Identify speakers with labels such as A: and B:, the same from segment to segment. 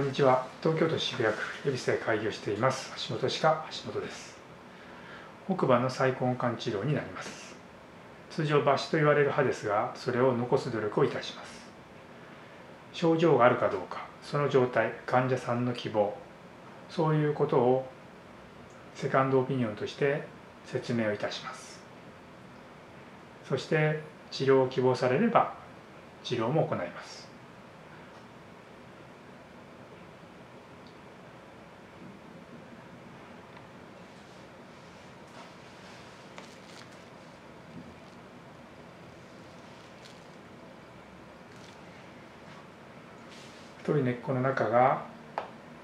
A: こんにちは。東京都渋谷区恵比寿で開業しています。橋本歯科橋本です。奥歯の再根管治療になります。通常抜歯と言われる歯ですがそれを残す努力をいたします。症状があるかどうかその状態患者さんの希望そういうことをセカンドオピニオンとして説明をいたします。そして治療を希望されれば治療も行います。太い根っこの中が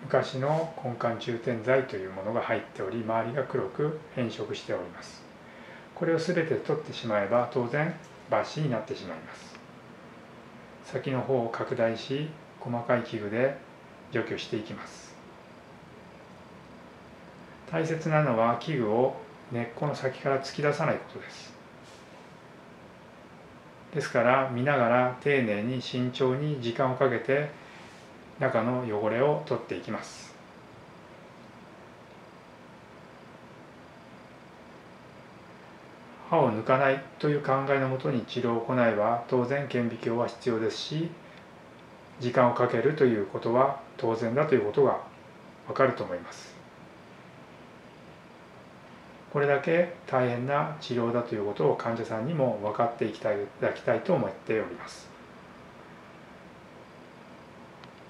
A: 昔の根幹中点剤というものが入っており周りが黒く変色しております。これを全て取ってしまえば当然抜歯になってしまいます。先の方を拡大し細かい器具で除去していきます。大切なのは器具を根っこの先から突き出さないことです。ですから見ながら丁寧に慎重に時間をかけて中の汚れを取っていきます。歯を抜かないという考えのもとに治療を行えば当然顕微鏡は必要ですし時間をかけるということは当然だということがわかると思います。これだけ大変な治療だということを患者さんにも分かっていただきたいと思っております。